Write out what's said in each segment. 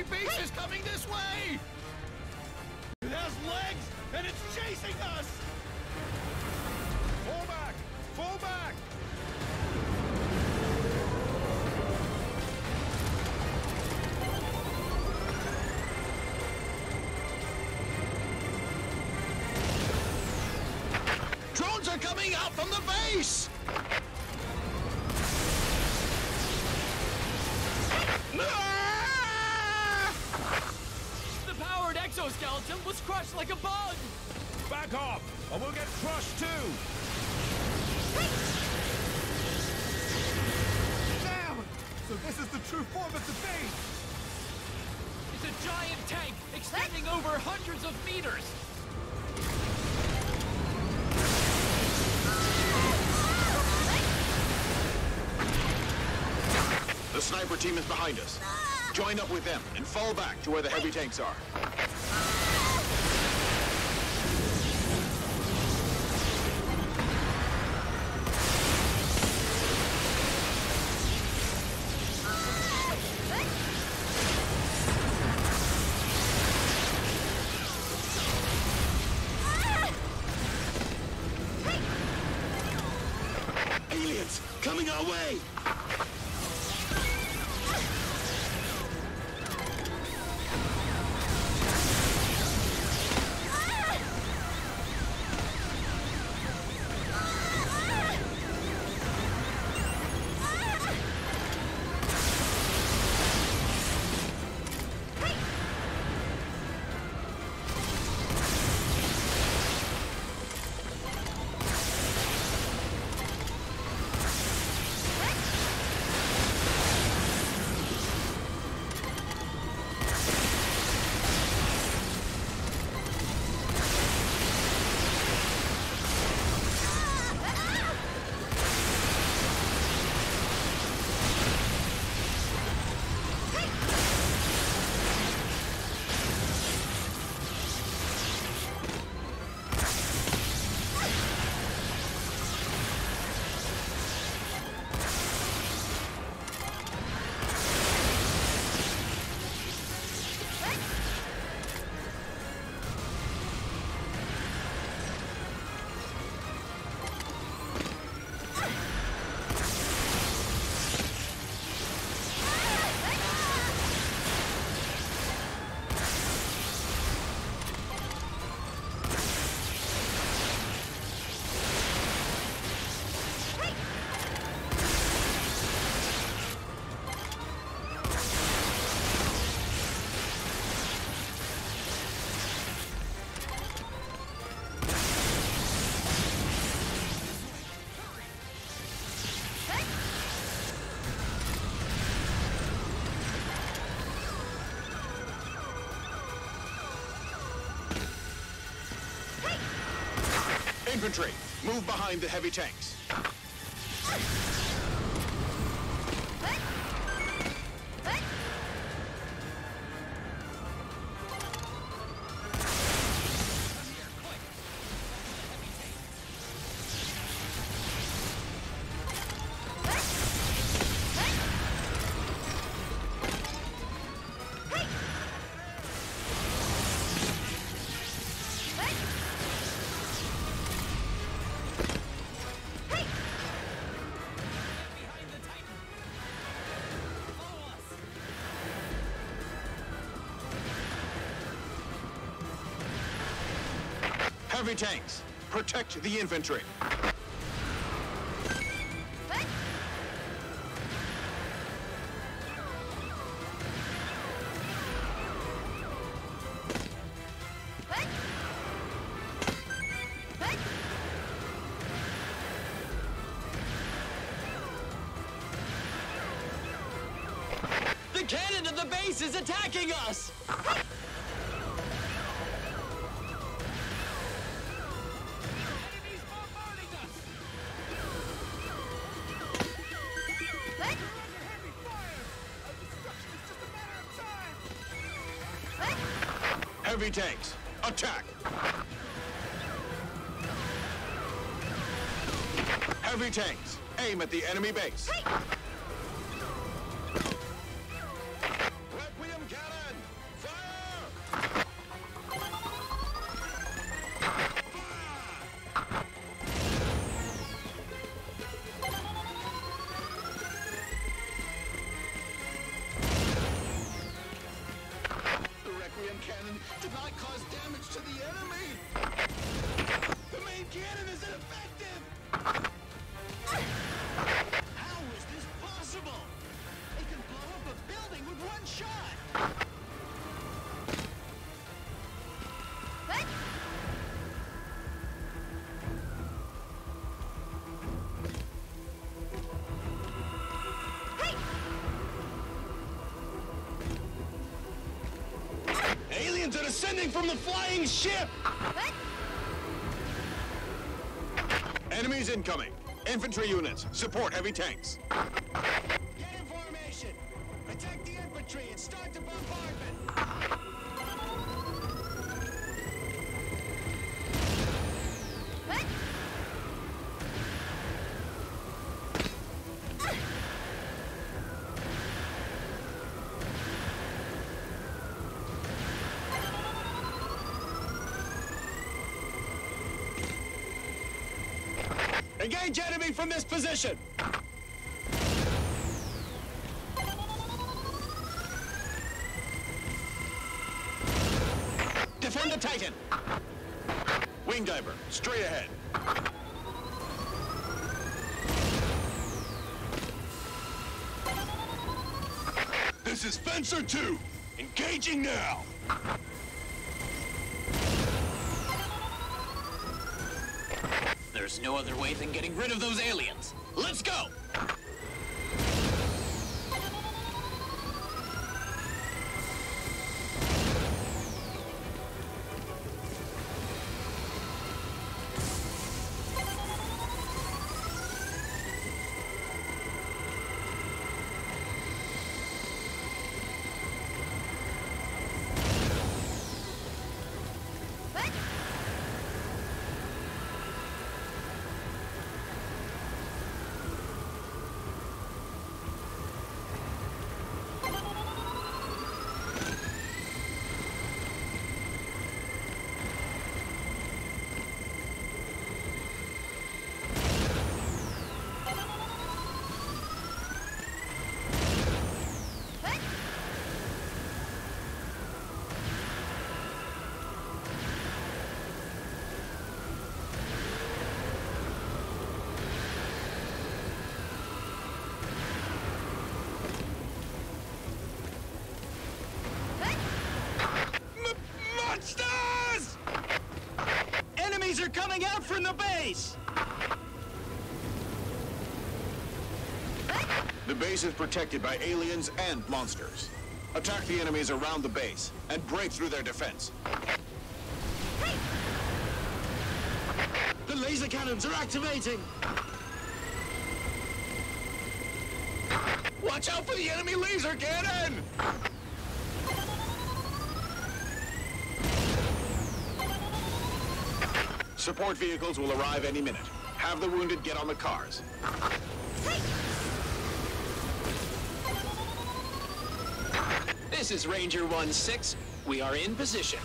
enemy base is coming this way! It has legs, and it's chasing us! Fall back! Fall back! Drones are coming out from the base! Like a bug! Back off, or we'll get crushed too! Damn! So this is the true form of the base! It's a giant tank extending over hundreds of meters! The sniper team is behind us. Ah! Join up with them and fall back to where the heavy tanks are. Infantry, move behind the heavy tanks. Heavy tanks, protect the infantry. The cannon at the base is attacking us! The enemy base. Requiem descending from the flying ship! What? Enemies incoming. Infantry units, support heavy tanks. Position! Defend the Titan! Wing diver, straight ahead. This is Fencer 2! Engaging now! No other way than getting rid of those aliens. Let's go! Base is protected by aliens and monsters. Attack the enemies around the base and break through their defense. Hey! The laser cannons are activating! Watch out for the enemy laser cannon! Support vehicles will arrive any minute. Have the wounded get on the cars. Hey! This is Ranger 1-6. We are in position.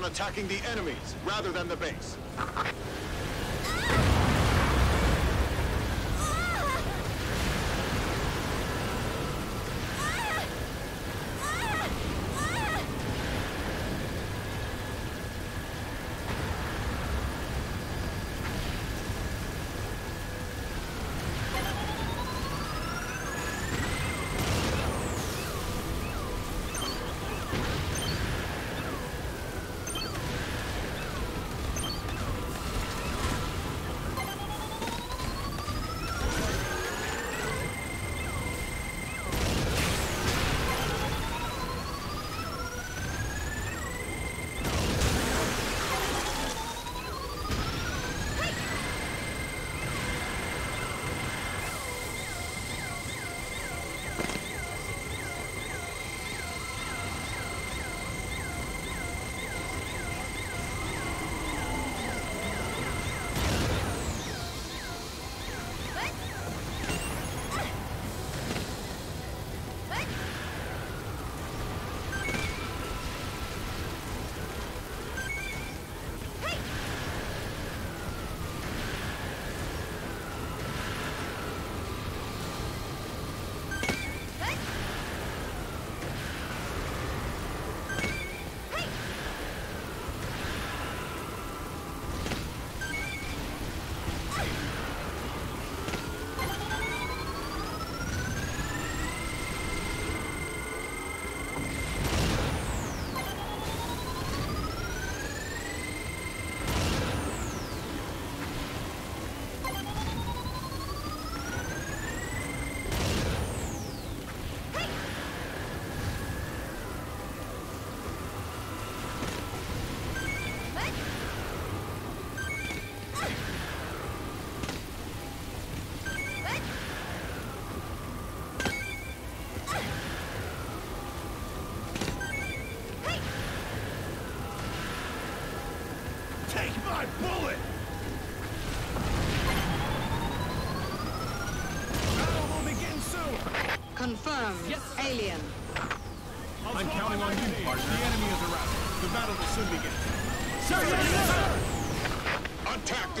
On attacking the enemies rather than the base.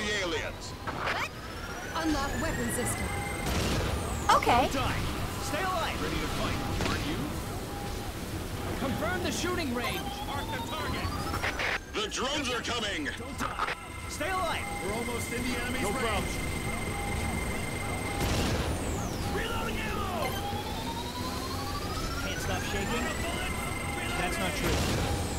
The aliens! Unlock weapon system. Okay. Die. Stay alive. Ready to fight, aren't you? Confirm the shooting range. Mark the target. The drones are coming! Don't die. Stay alive. We're almost in the enemy's No range. problem. Reloading ammo! Can't stop shaking. That's not true.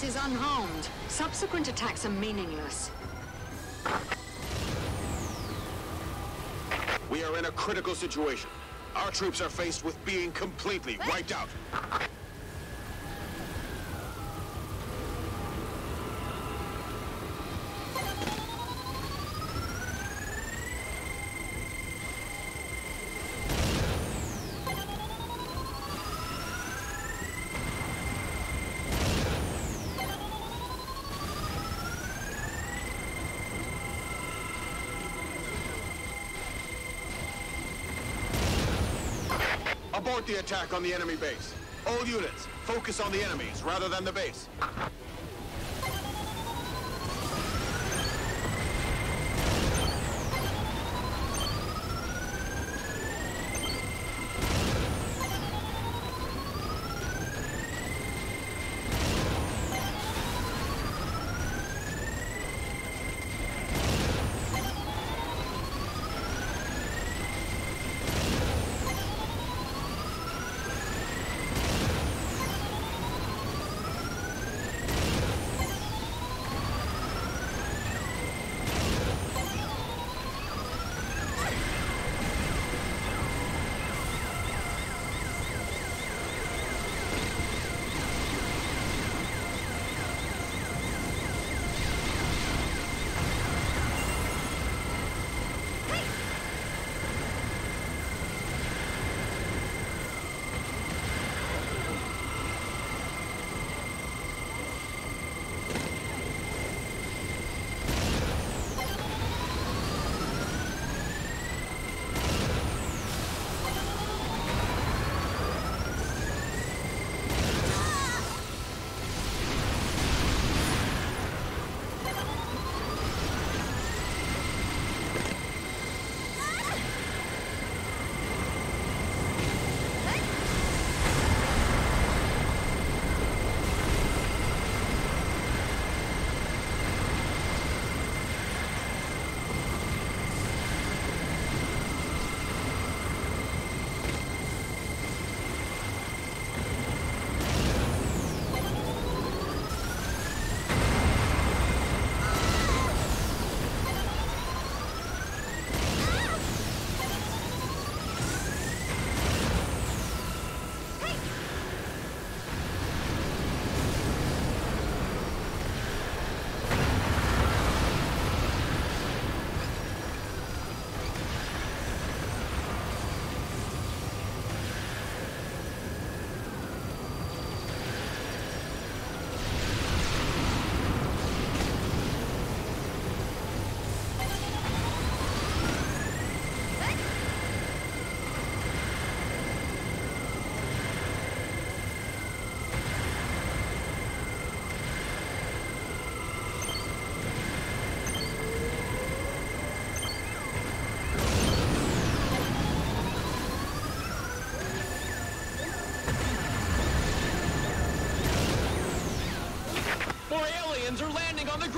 Base is unharmed. Subsequent attacks are meaningless. We are in a critical situation. Our troops are faced with being completely wiped out. The attack on the enemy base. All units, focus on the enemies rather than the base.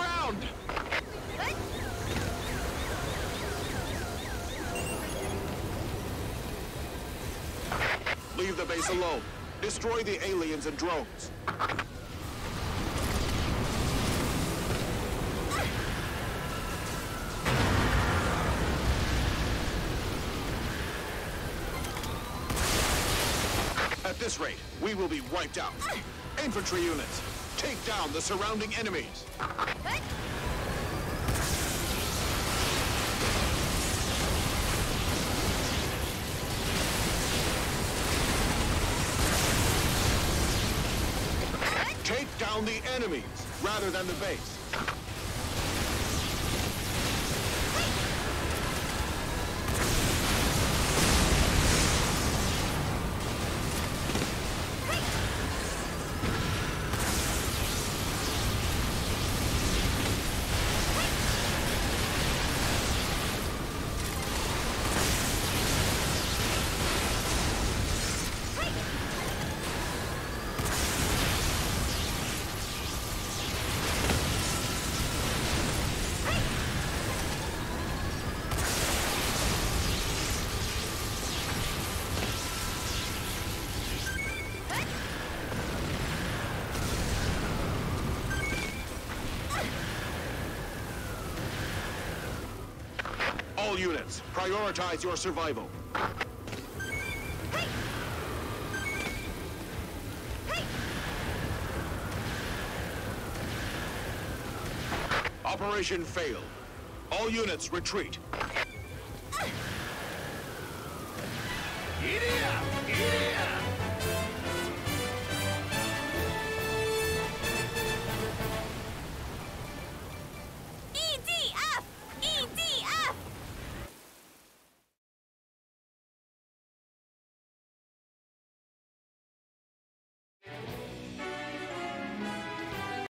Ground! Leave the base alone. Destroy the aliens and drones. At this rate, we will be wiped out. Infantry units, take down the surrounding enemies. Take down the enemies rather than the base. All units, prioritize your survival. Operation failed. All units retreat. Idiot!